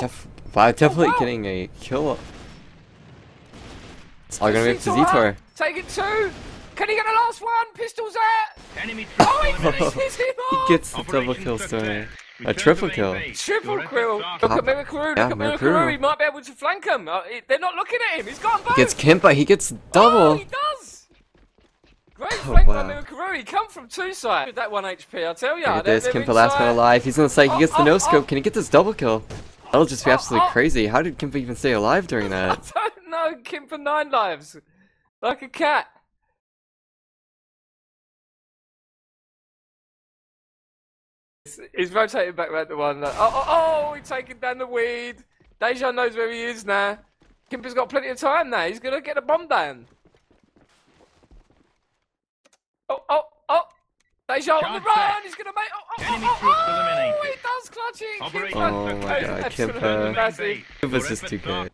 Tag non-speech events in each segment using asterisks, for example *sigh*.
Def wow, definitely wow. getting a kill. It's all gonna be up to Zitor out. Zitor. Taking two. Can he get the last one? Pistols out. Enemy Oh, he eliminated. finishes him *laughs* He gets the double kill success. story. A triple kill. main. Triple kill. efforts Look are at Mirakuru. Look Yeah, at Mirakuru. Mirakuru. He might be able to flank him. Uh, he- they're not looking at him. He's got them both. He gets Kimpa, he gets Oh, double. he does. Great Oh, flank wow. by Mirakuru. He come from two sides. With that one HP, I tell you. Look at this, Kimpa last man alive. He's on the site, he gets the Oh, no oh, scope. oh. Can he get this double kill? That'll just be Oh, absolutely oh. crazy. How did Kimpa even stay alive during *laughs* that? I don't know. Kim for nine lives. Like a cat. He's- He's rotating back around the one. like, Oh, oh, oh, he's taking down the weed. Deja knows where he is now. Kimper's got plenty of time now. He's going to get a bomb down. Oh, oh, oh. Deja on the run. He's going to make. Oh, oh, oh, oh, oh, eliminated. he does clutch it. Operation Kimper. Oh my god, Absolutely Kimpa. massive. Kimpa's just too good.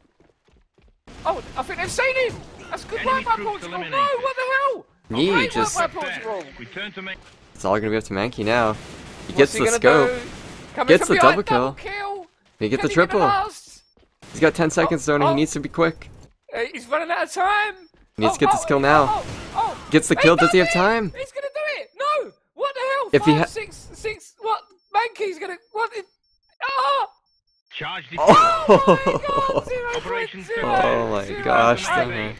Oh, I think they've seen him. That's good Enemy work by Portugal. No, what the hell? Knee Great just, work by Portugal. Return to main. it's all gonna be up to Mankey now. He What's gets he the scope. Gets from the behind, double kill. He get Can the triple. last? He's got 10 seconds though and he oh. needs to be quick. Uh, He's running out of time. He needs Oh, to get this oh, kill oh, now. oh, oh. Gets the kill, does he have time? He's gonna do it. No. What the hell? If he Five, ha- six, six. What? Mankey's gonna. What? It, oh. Charge *laughs* the Oh, Oh my God. Zero Operation point zero, oh my zero gosh, point Stunner. eight.